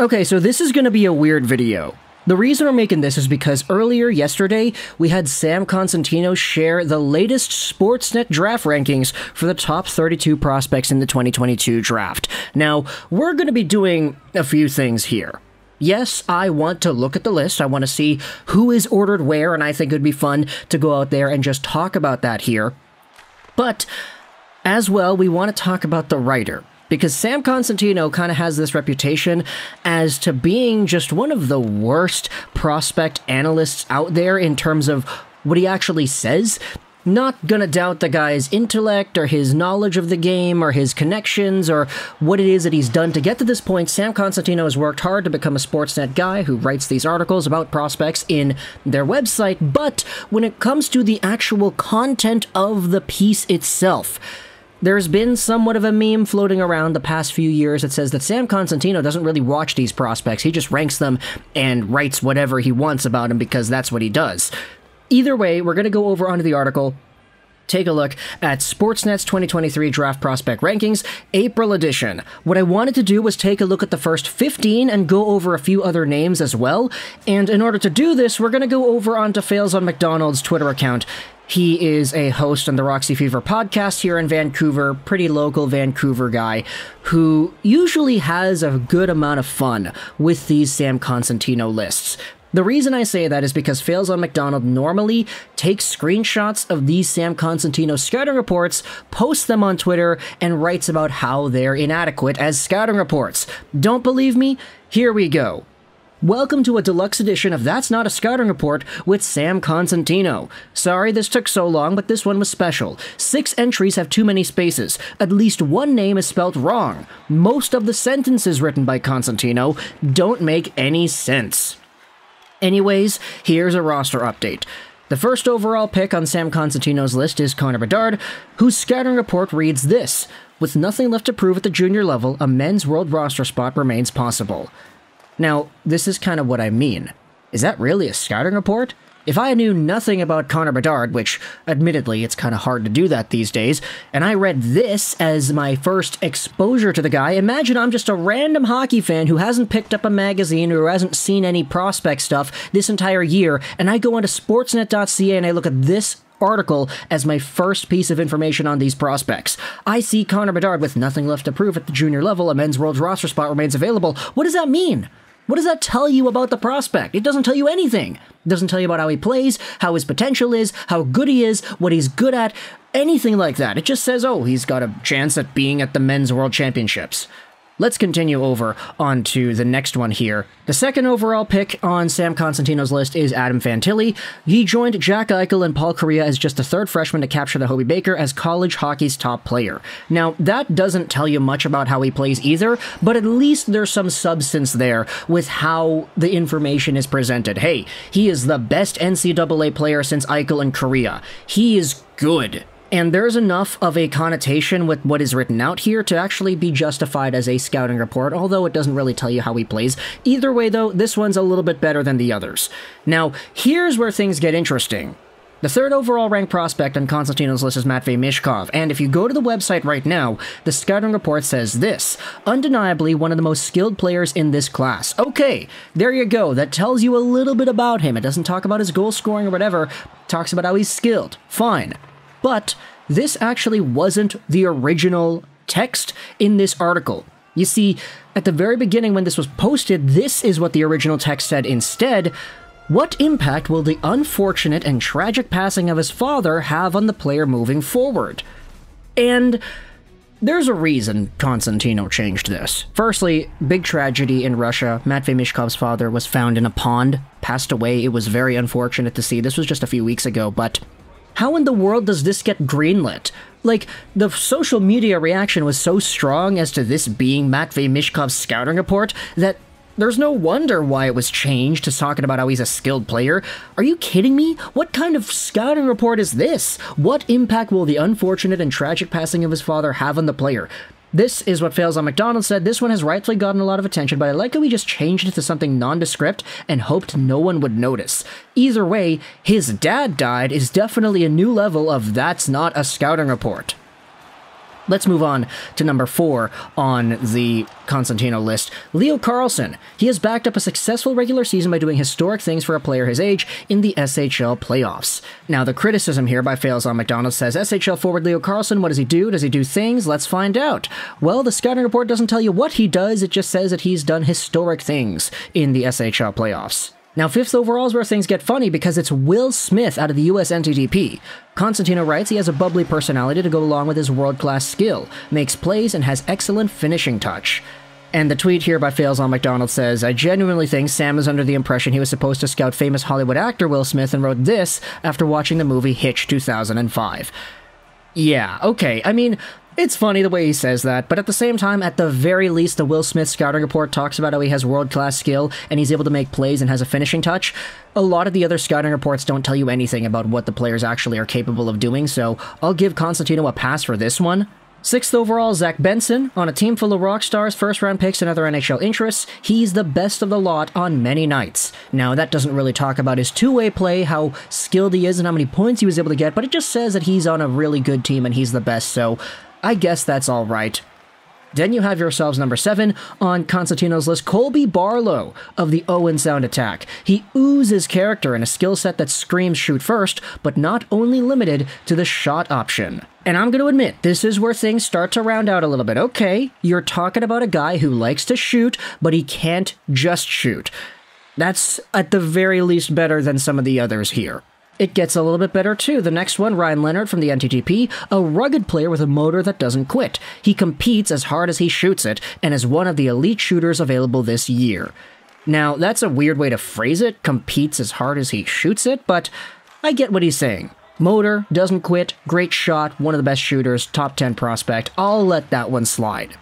Okay, so this is gonna be a weird video. The reason we're making this is because earlier yesterday, we had Sam Cosentino share the latest Sportsnet draft rankings for the top 32 prospects in the 2022 draft. Now, we're going to be doing a few things here. Yes, I want to look at the list. I want to see who is ordered where, and I think it would be fun to go out there and just talk about that here. But as well, we want to talk about the writer because Sam Cosentino kind of has this reputation as to being just one of the worst prospect analysts out there in terms of what he actually says. Not gonna doubt the guy's intellect or his knowledge of the game or his connections or what it is that he's done to get to this point. Sam Cosentino has worked hard to become a Sportsnet guy who writes these articles about prospects in their website, but when it comes to the actual content of the piece itself, there's been somewhat of a meme floating around the past few years that says that Sam Cosentino doesn't really watch these prospects. He just ranks them and writes whatever he wants about them because that's what he does. Either way, we're going to go over onto the article take a look at Sportsnet's 2023 Draft Prospect Rankings, April edition. What I wanted to do was take a look at the first 15 and go over a few other names as well. And in order to do this, we're going to go over onto Fails on McDonald's Twitter account. He is a host on the Roxy Fever podcast here in Vancouver, pretty local Vancouver guy who usually has a good amount of fun with these Sam Constantino lists. The reason I say that is because Fails on McDonald normally takes screenshots of these Sam Cosentino scouting reports, posts them on Twitter, and writes about how they're inadequate as scouting reports. Don't believe me? Here we go. Welcome to a deluxe edition of That's Not a Scouting Report with Sam Cosentino. Sorry this took so long, but this one was special. Six entries have too many spaces. At least one name is spelt wrong. Most of the sentences written by Cosentino don't make any sense. Anyways, here's a roster update. The first overall pick on Sam Cosentino's list is Connor Bedard, whose scouting report reads this With nothing left to prove at the junior level, a men's world roster spot remains possible. Now, this is kind of what I mean. Is that really a scouting report? If I knew nothing about Connor Bedard, which admittedly it's kind of hard to do that these days, and I read this as my first exposure to the guy, imagine I'm just a random hockey fan who hasn't picked up a magazine or hasn't seen any prospect stuff this entire year, and I go onto sportsnet.ca and I look at this article as my first piece of information on these prospects. I see Connor Bedard with nothing left to prove at the junior level, a men's world roster spot remains available. What does that mean? What does that tell you about the prospect? It doesn't tell you anything. It doesn't tell you about how he plays, how his potential is, how good he is, what he's good at, anything like that. It just says, oh, he's got a chance at being at the Men's World Championships. Let's continue over onto the next one here. The second overall pick on Sam Constantino's list is Adam Fantilli. He joined Jack Eichel and Paul Kariya as just the third freshman to capture the Hobey Baker as college hockey's top player. Now, that doesn't tell you much about how he plays either, but at least there's some substance there with how the information is presented. Hey, he is the best NCAA player since Eichel and Kariya. He is good. And there's enough of a connotation with what is written out here to actually be justified as a scouting report, although it doesn't really tell you how he plays. Either way, though, this one's a little bit better than the others. Now, here's where things get interesting. The third overall ranked prospect on Cosentino's list is Matvei Michkov, and if you go to the website right now, the scouting report says this undeniably one of the most skilled players in this class. Okay, there you go. That tells you a little bit about him. It doesn't talk about his goal scoring or whatever, talks about how he's skilled. Fine. But this actually wasn't the original text in this article. You see, at the very beginning when this was posted, this is what the original text said instead. What impact will the unfortunate and tragic passing of his father have on the player moving forward? And there's a reason Constantino changed this. Firstly, big tragedy in Russia. Matvei Michkov's father was found in a pond, passed away. It was very unfortunate to see. This was just a few weeks ago, but how in the world does this get greenlit? Like, the social media reaction was so strong as to this being Matvei Michkov's scouting report that there's no wonder why it was changed to talking about how he's a skilled player. Are you kidding me? What kind of scouting report is this? What impact will the unfortunate and tragic passing of his father have on the player? This is what Fails on McDonald said. This one has rightfully gotten a lot of attention, but I like how we just changed it to something nondescript and hoped no one would notice. Either way, his dad died is definitely a new level of that's not a scouting report. Let's move on to number four on the Constantino list. Leo Carlsson. He has backed up a successful regular season by doing historic things for a player his age in the SHL playoffs. Now, the criticism here by Fails on McDonald says SHL forward Leo Carlsson, what does he do? Does he do things? Let's find out. Well, the scouting report doesn't tell you what he does, it just says that he's done historic things in the SHL playoffs. Now, fifth overall is where things get funny because it's Will Smith out of the US NTDP. Constantino writes he has a bubbly personality to go along with his world class skill, makes plays, and has excellent finishing touch. And the tweet here by Fails on McDonald says, I genuinely think Sam is under the impression he was supposed to scout famous Hollywood actor Will Smith and wrote this after watching the movie Hitch 2005. Yeah, okay. I mean, it's funny the way he says that, but at the same time, at the very least, the Will Smith scouting report talks about how he has world class skill and he's able to make plays and has a finishing touch. A lot of the other scouting reports don't tell you anything about what the players actually are capable of doing, so I'll give Constantino a pass for this one. Sixth overall, Zach Benson. On a team full of rock stars, first round picks, and other NHL interests, he's the best of the lot on many nights. Now, that doesn't really talk about his two way play, how skilled he is, and how many points he was able to get, but it just says that he's on a really good team and he's the best, so I guess that's all right. Then you have yourselves number seven on Constantino's list, Colby Barlow of the Owen Sound Attack. He oozes character and a skill set that screams shoot first, but not only limited to the shot option. And I'm going to admit, this is where things start to round out a little bit. Okay, you're talking about a guy who likes to shoot, but he can't just shoot. That's at the very least better than some of the others here. It gets a little bit better too. The next one, Ryan Leonard from the NTDP, a rugged player with a motor that doesn't quit. He competes as hard as he shoots it, and is one of the elite shooters available this year. Now, that's a weird way to phrase it, competes as hard as he shoots it, but I get what he's saying. Motor, doesn't quit, great shot, one of the best shooters, top 10 prospect. I'll let that one slide.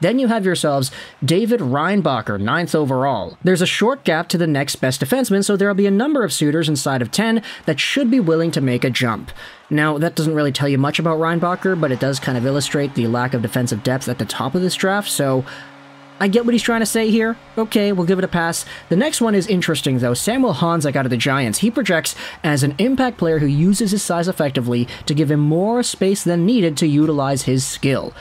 Then you have yourselves David Reinbacher, ninth overall. There's a short gap to the next best defenseman, so there'll be a number of suitors inside of 10 that should be willing to make a jump. Now, that doesn't really tell you much about Reinbacher, but it does kind of illustrate the lack of defensive depth at the top of this draft, so I get what he's trying to say here. Okay, we'll give it a pass. The next one is interesting, though. Samuel Honzek out of the Giants. He projects as an impact player who uses his size effectively to give him more space than needed to utilize his skill.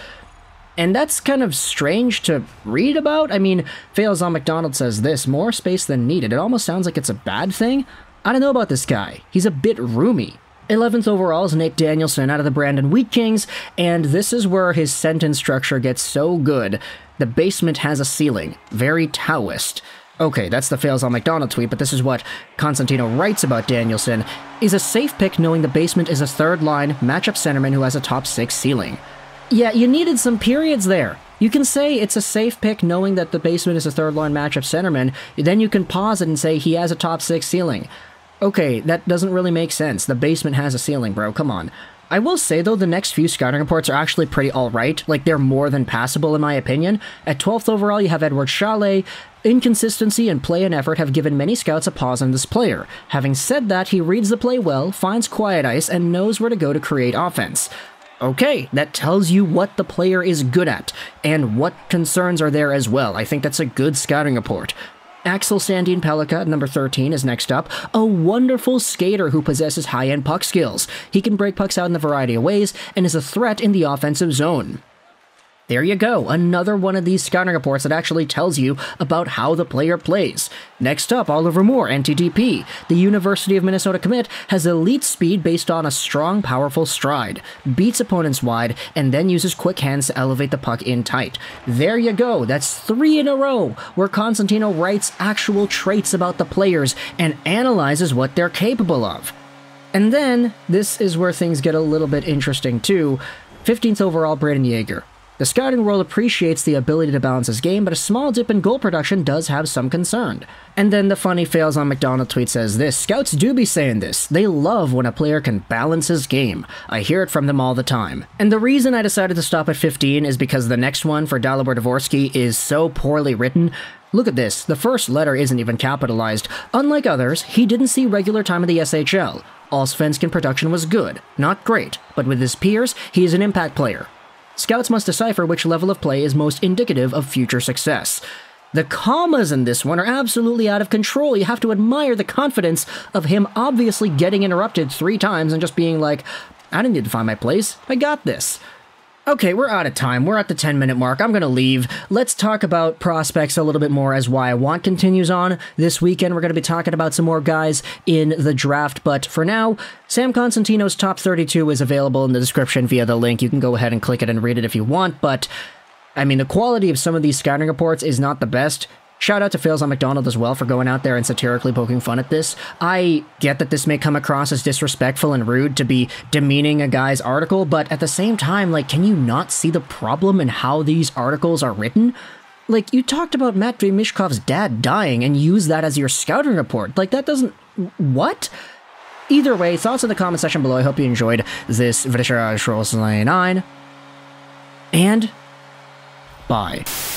And that's kind of strange to read about. I mean, Fails on McDonald says this more space than needed. It almost sounds like it's a bad thing. I don't know about this guy. He's a bit roomy. 11th overall is Nate Danielson out of the Brandon Wheat Kings, and this is where his sentence structure gets so good. The basement has a ceiling. Very Taoist. Okay, that's the Fails on McDonald tweet, but this is what Constantino writes about Danielson. Is a safe pick knowing the basement is a third line matchup centerman who has a top 6 ceiling. Yeah, you needed some periods there. You can say it's a safe pick knowing that the basement is a third line matchup centerman, then you can pause it and say he has a top six ceiling. Okay, that doesn't really make sense. The basement has a ceiling, bro. Come on. I will say though, the next few scouting reports are actually pretty alright. Like, they're more than passable in my opinion. At 12th overall, you have Eduard Sale. Inconsistency and play and effort have given many scouts a pause on this player. Having said that, he reads the play well, finds quiet ice, and knows where to go to create offense. Okay, that tells you what the player is good at, and what concerns are there as well. I think that's a good scouting report. Axel Sandin Pellikka, number 13, is next up. A wonderful skater who possesses high end puck skills. He can break pucks out in a variety of ways and is a threat in the offensive zone. There you go, another one of these scouting reports that actually tells you about how the player plays. Next up, Oliver Moore, NTDP. The University of Minnesota commit has elite speed based on a strong, powerful stride, beats opponents wide, and then uses quick hands to elevate the puck in tight. There you go, that's three in a row where Constantino writes actual traits about the players and analyzes what they're capable of. And then, this is where things get a little bit interesting too. 15th overall, Brayden Yager. The scouting world appreciates the ability to balance his game, but a small dip in goal production does have some concern. And then the funny fails on McDonald tweet says this Scouts do be saying this. They love when a player can balance his game. I hear it from them all the time. And the reason I decided to stop at 15 is because the next one for Dalibor Dvorsky is so poorly written. Look at this, the first letter isn't even capitalized. Unlike others, he didn't see regular time in the SHL. Allsvenskan production was good, not great, but with his peers, he is an impact player. Scouts must decipher which level of play is most indicative of future success. The commas in this one are absolutely out of control. You have to admire the confidence of him obviously getting interrupted three times and just being like, I didn't need to find my place. I got this. Okay, we're out of time. We're at the 10 minute mark. I'm going to leave. Let's talk about prospects a little bit more as Why I Want continues on. This weekend, we're going to be talking about some more guys in the draft. But for now, Sam Constantino's top 32 is available in the description via the link. You can go ahead and click it and read it if you want. But I mean, the quality of some of these scouting reports is not the best. Shout out to Fails on McDonald as well for going out there and satirically poking fun at this. I get that this may come across as disrespectful and rude to be demeaning a guy's article, but at the same time, like, can you not see the problem in how these articles are written? Like, you talked about Matvei Michkov's dad dying and use that as your scouting report. Like, that doesn't. What? Either way, thoughts in the comment section below. I hope you enjoyed this video. 9 and bye.